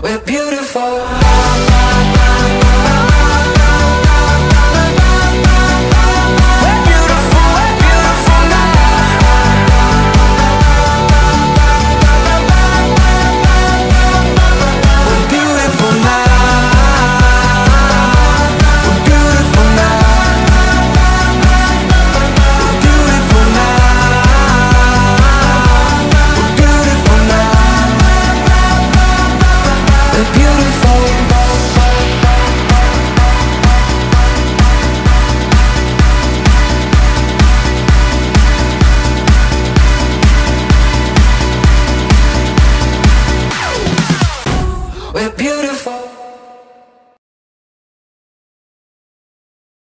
We're beautiful beautiful.